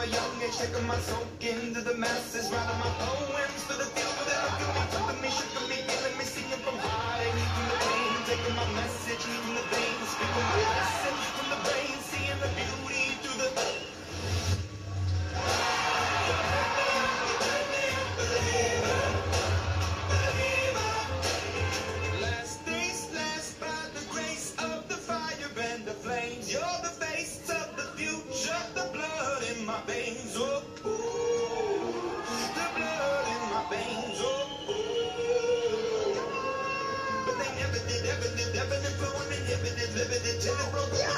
from young age, taking my soak into the masses, writing my poems for the few that. Took me, shook me, me, singing from the pain, taking my message from the vein, speaking my message from the brain, seeing the beauty the. Last days last by the grace of the fire and the flames. You're the my veins. Oh, ooh, the blood in my veins. Oh, ooh. But they never did, ever did, ever did, flowing, inhibited, limited, till it broke, yeah.